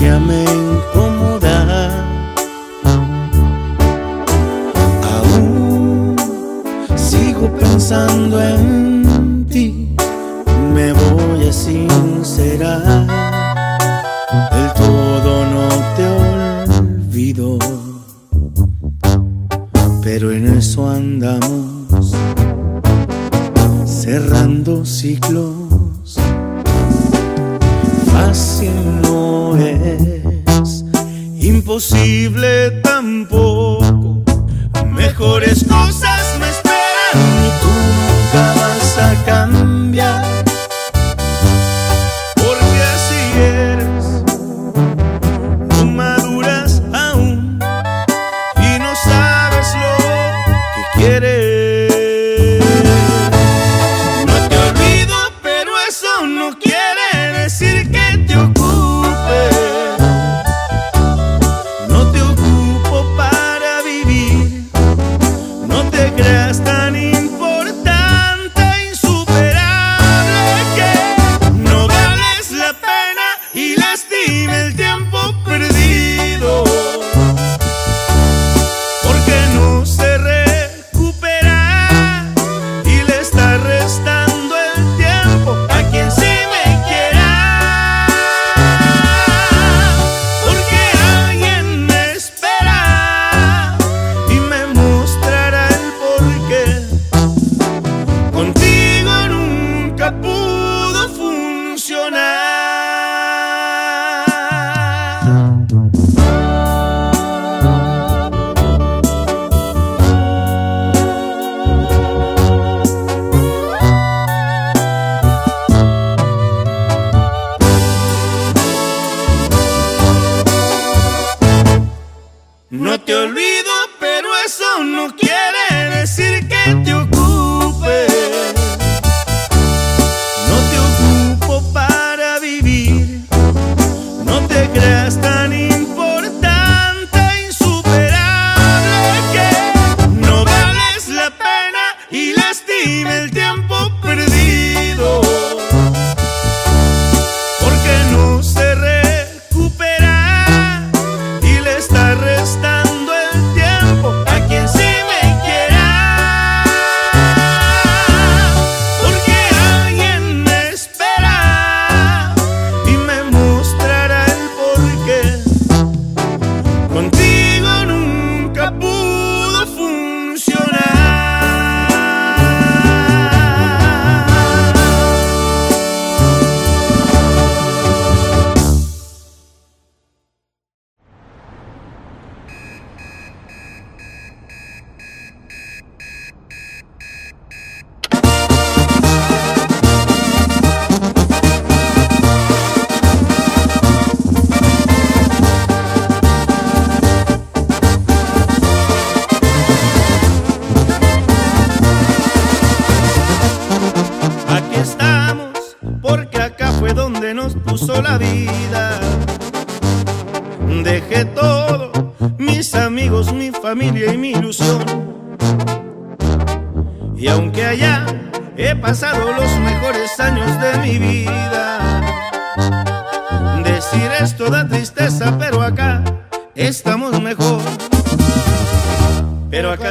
Acariciame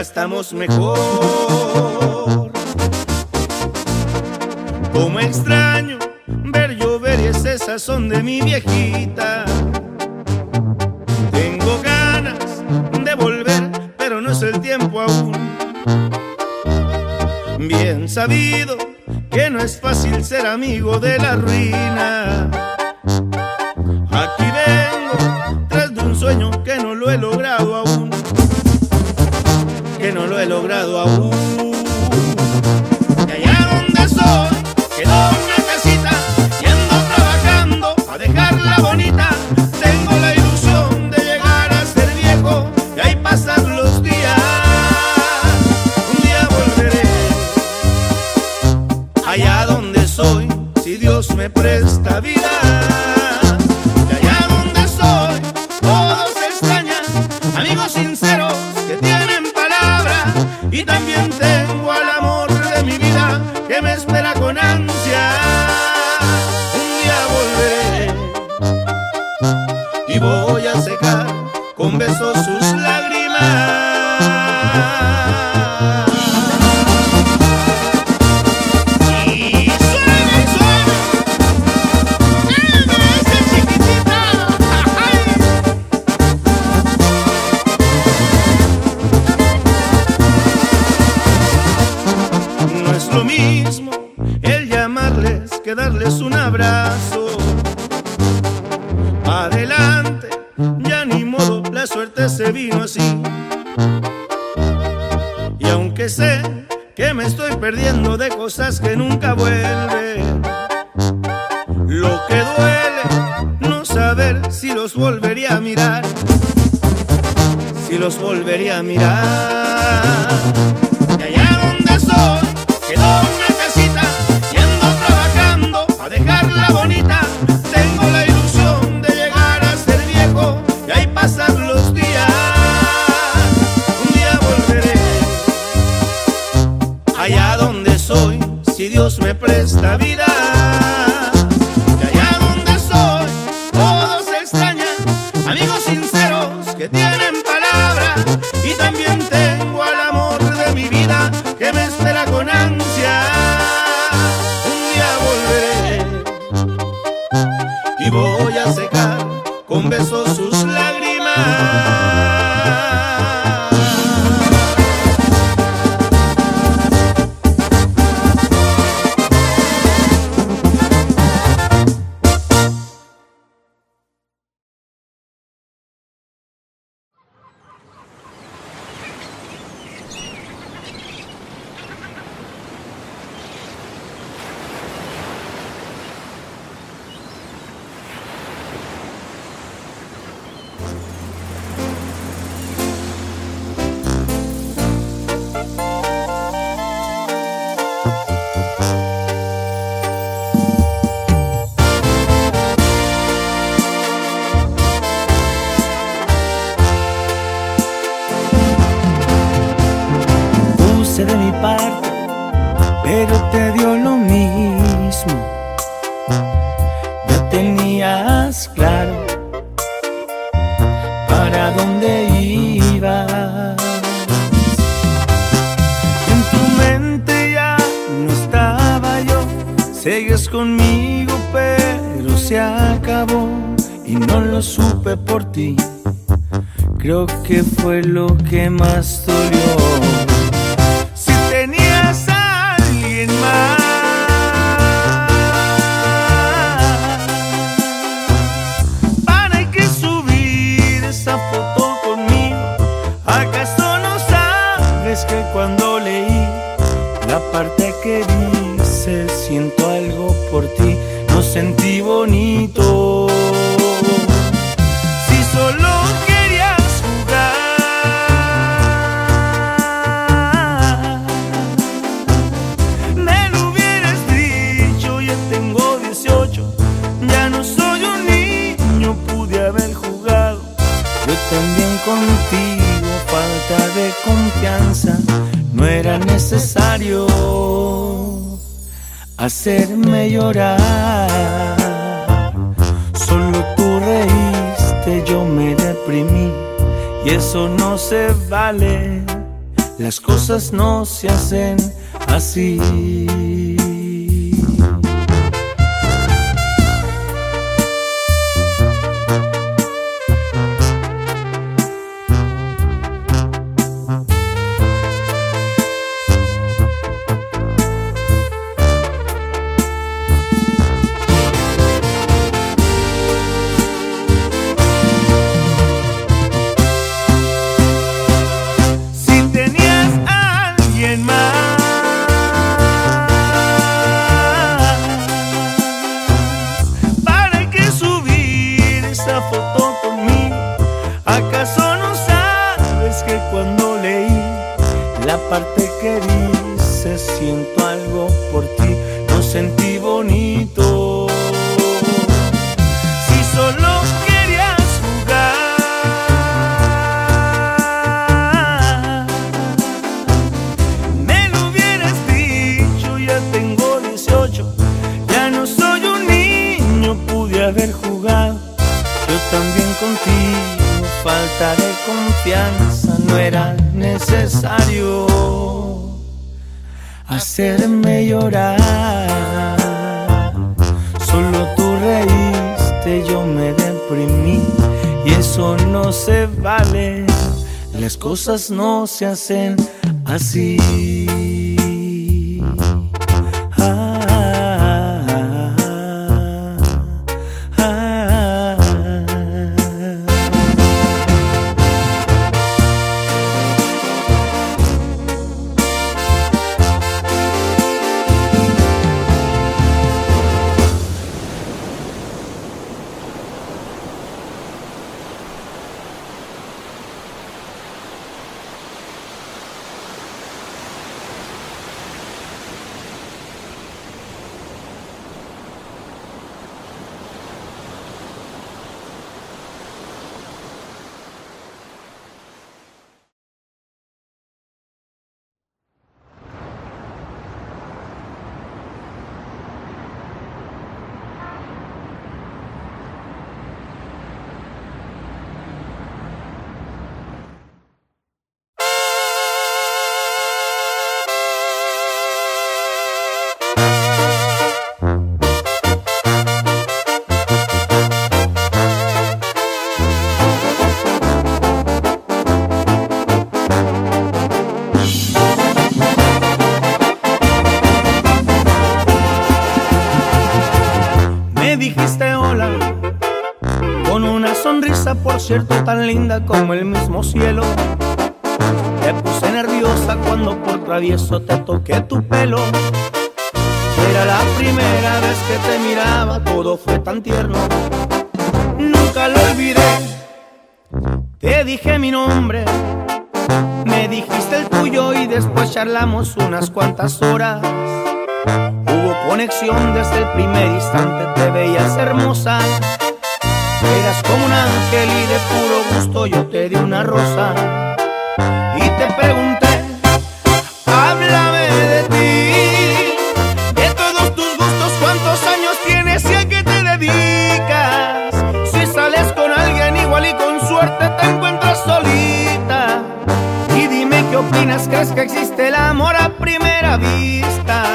estamos mejor. Como extraño ver llover y ese sazón de mi viejita. Tengo ganas de volver, pero no es el tiempo aún. Bien sabido que no es fácil ser amigo de la ruina allá donde soy, si Dios me presta vida. fue lo que más Solo tú reíste, yo me deprimí y eso no se vale. Las cosas no se hacen así. Se hacen así. Como el mismo cielo. Te puse nerviosa cuando por travieso te toqué tu pelo. Era la primera vez que te miraba, todo fue tan tierno. Nunca lo olvidé. Te dije mi nombre, me dijiste el tuyo y después charlamos unas cuantas horas. Hubo conexión desde el primer instante, te veías hermosa. Eras como un ángel y de puro gusto yo te di una rosa y te pregunté, háblame de ti, de todos tus gustos, cuántos años tienes y a qué te dedicas. Si sales con alguien igual y con suerte te encuentras solita. Y dime qué opinas, crees que existe el amor a primera vista.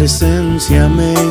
El todo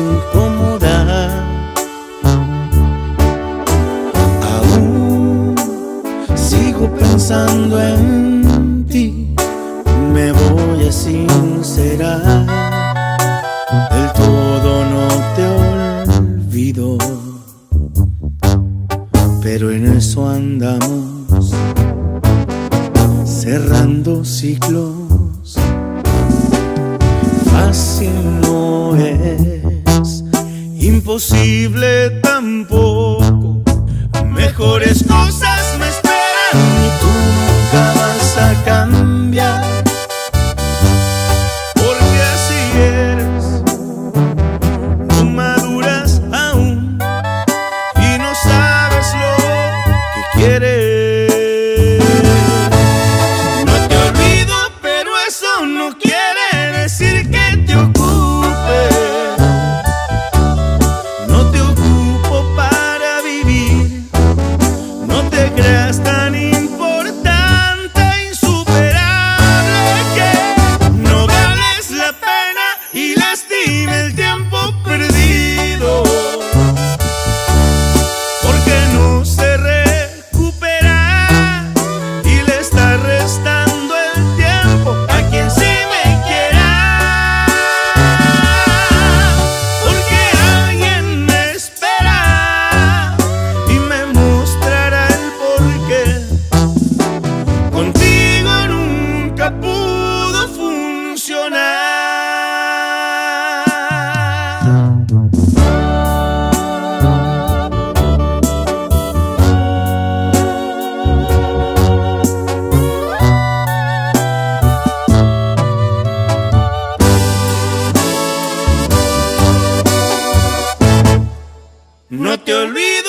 que lui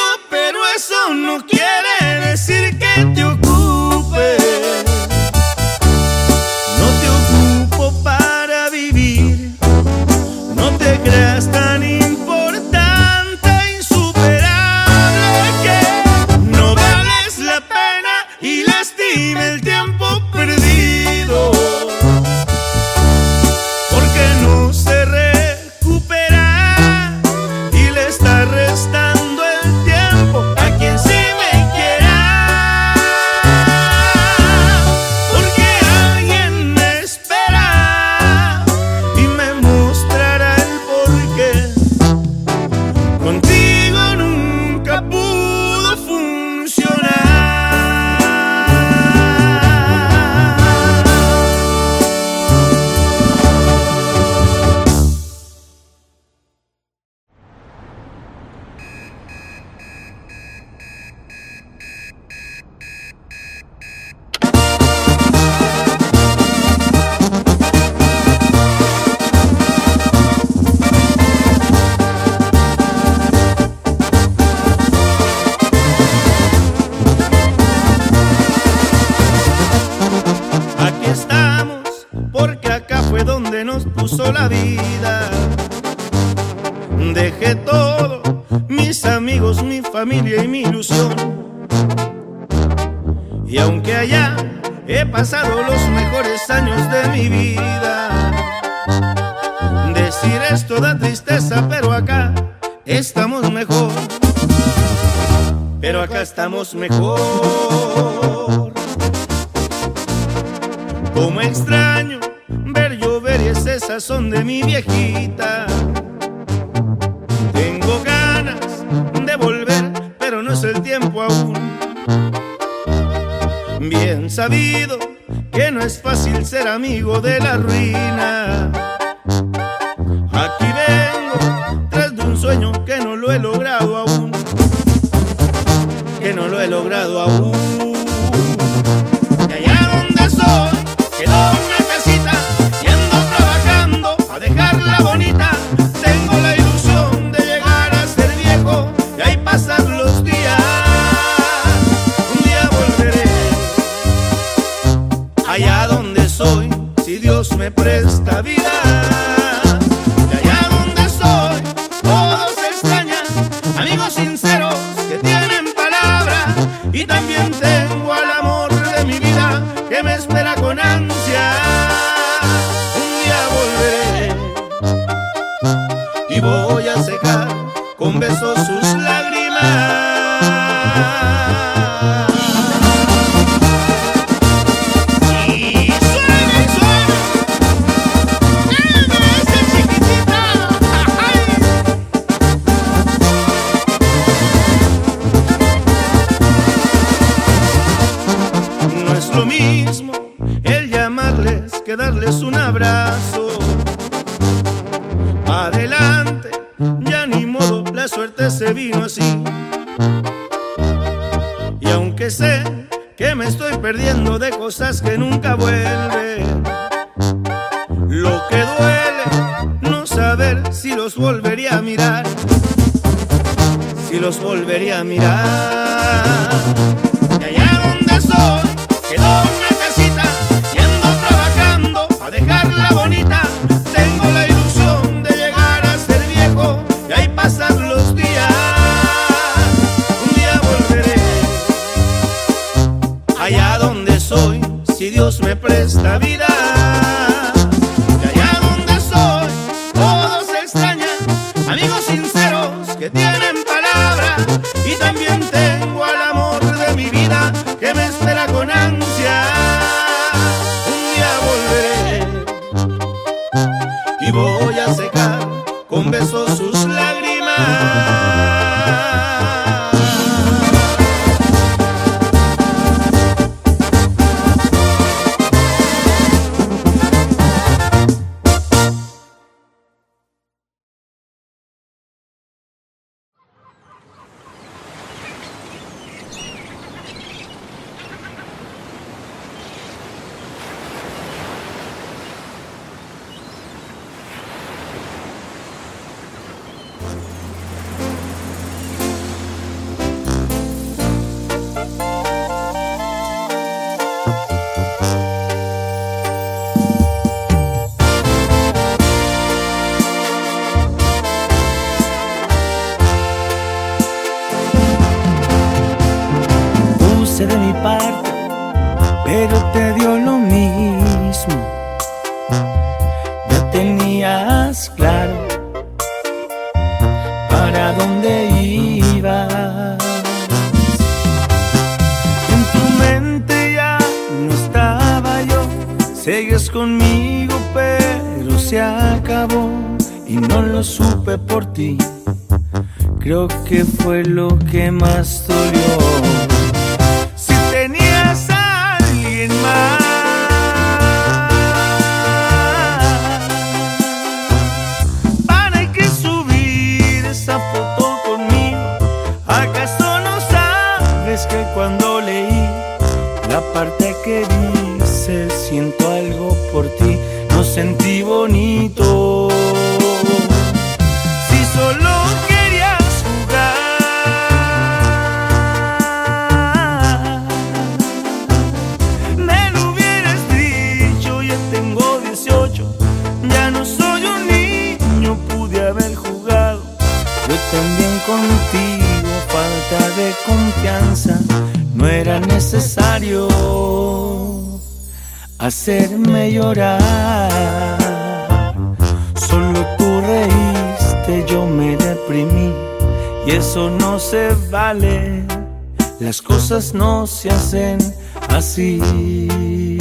estamos mejor. Como extraño ver llover y ese sazón de mi viejita. Tengo ganas de volver, pero no es el tiempo aún. Bien sabido que no es fácil ser amigo de la ruina. parte, pero te dio lo mismo. Ya tenías claro para dónde ibas. En tu mente ya no estaba yo, seguías conmigo, pero se acabó y no lo supe por ti. Creo que fue lo que más dolió. my hacerme llorar. Solo tú reíste, yo me deprimí y eso no se vale. Las cosas no se hacen así.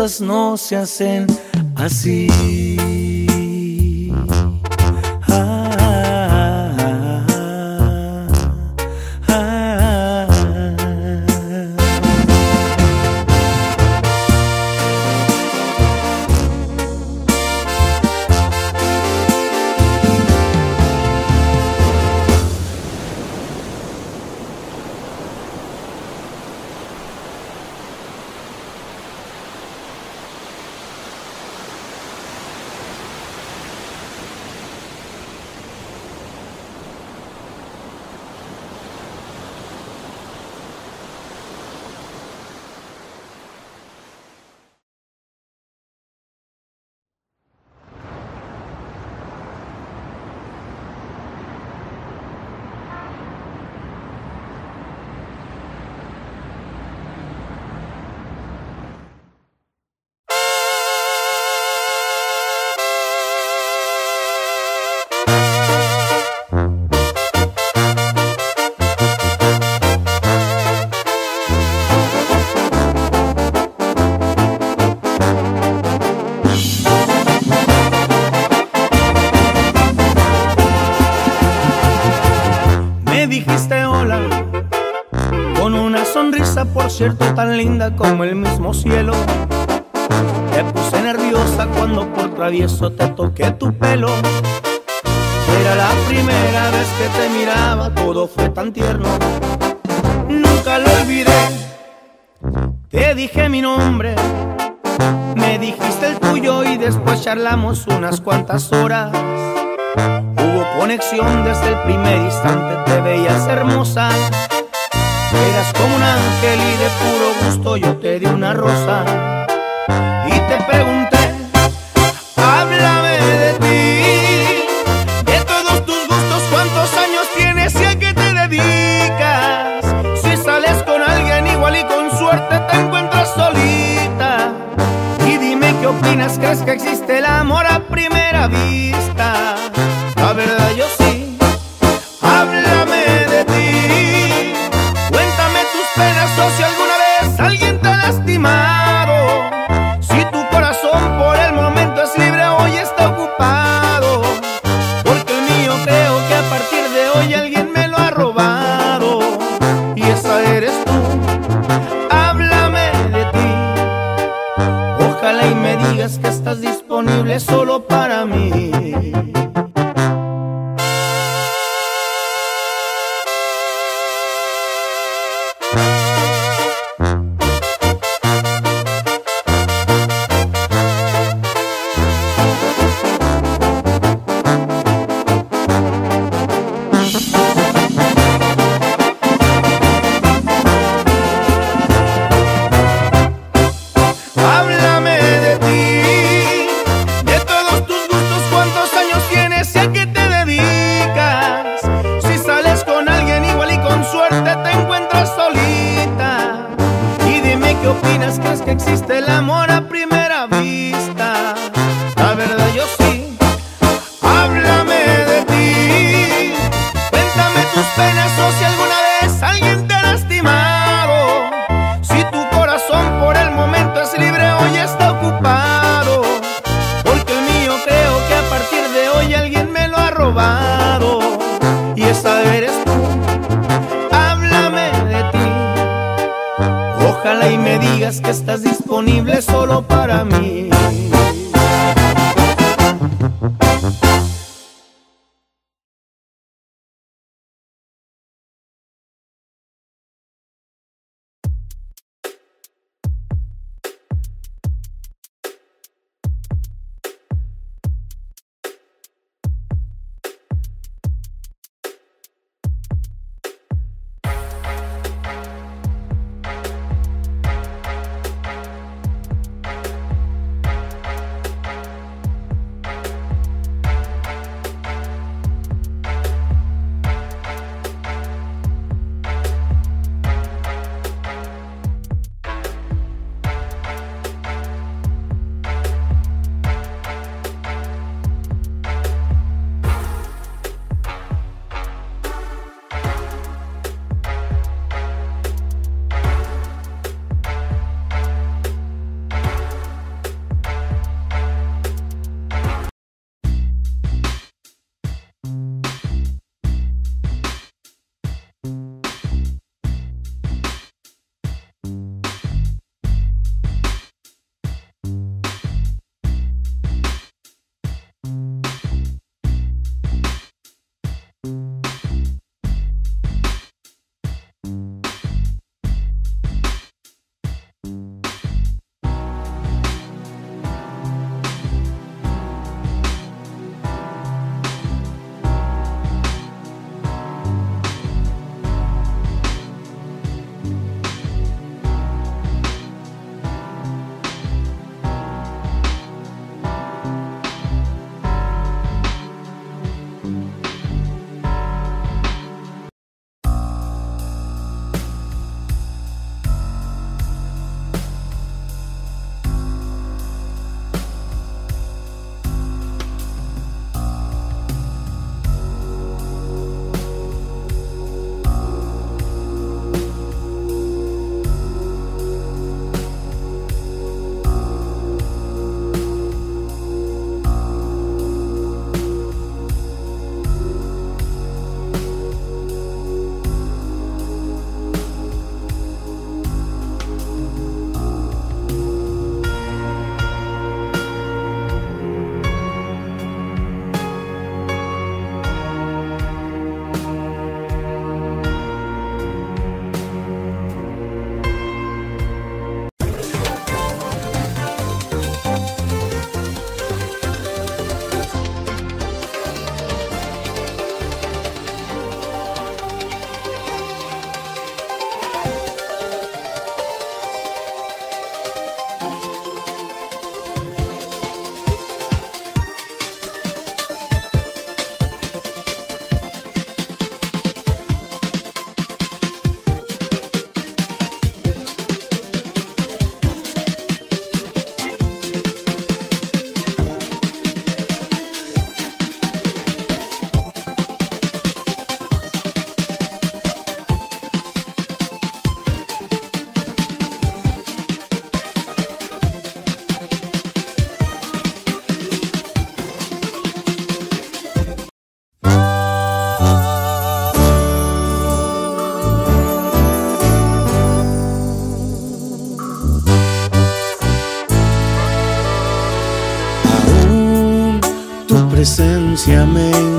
no se hacen así. Tan linda como el mismo cielo. Te puse nerviosa cuando por travieso te toqué tu pelo. Era la primera vez que te miraba, todo fue tan tierno. Nunca lo olvidé. Te dije mi nombre, me dijiste el tuyo y después charlamos unas cuantas horas. Hubo conexión desde el primer instante, te veías hermosa. Eras como un ángel y de puro gusto yo te di una rosa. Y te pregunté, háblame de ti, de todos tus gustos, cuántos años tienes y a qué te dedicas. Si sales con alguien igual y con suerte te encuentras solita. Y dime qué opinas, crees que existe el amor a primera vista. La verdad yo sí, solo para presencia me